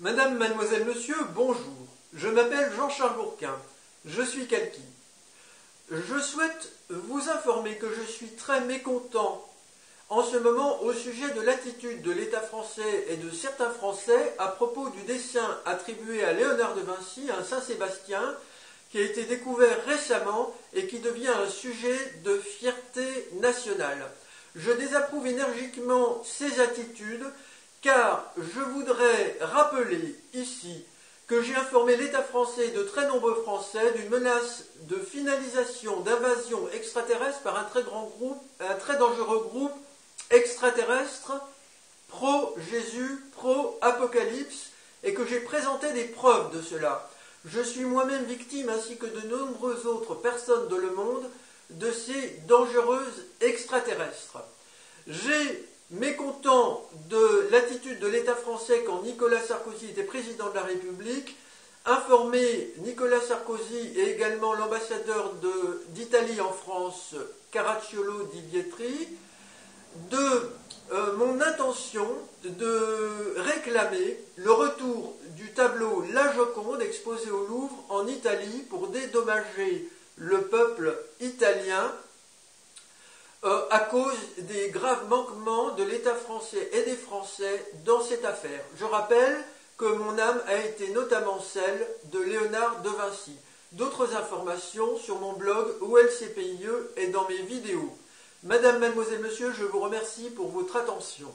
Madame, mademoiselle, monsieur, bonjour. Je m'appelle Jean-Charles Bourquin. Je suis Calqui. Je souhaite vous informer que je suis très mécontent en ce moment au sujet de l'attitude de l'État français et de certains Français à propos du dessin attribué à Léonard de Vinci, un Saint-Sébastien, qui a été découvert récemment et qui devient un sujet de fierté nationale. Je désapprouve énergiquement ces attitudes car je voudrais rappeler ici que j'ai informé l'État français et de très nombreux Français d'une menace de finalisation d'invasion extraterrestre par un très grand groupe, un très dangereux groupe extraterrestre pro-Jésus, pro-Apocalypse, et que j'ai présenté des preuves de cela. Je suis moi-même victime, ainsi que de nombreuses autres personnes de le monde, de ces dangereuses extraterrestres. J'ai mécontent de l'attitude de l'État français quand Nicolas Sarkozy était président de la République, informé Nicolas Sarkozy et également l'ambassadeur d'Italie en France, Caracciolo Di Vietri, de euh, mon intention de réclamer le retour du tableau La Joconde exposé au Louvre en Italie pour dédommager le peuple italien euh, à cause des graves manquements l'État français et des Français dans cette affaire. Je rappelle que mon âme a été notamment celle de Léonard de Vinci. D'autres informations sur mon blog OLCPIE et dans mes vidéos. Madame, mademoiselle, monsieur, je vous remercie pour votre attention.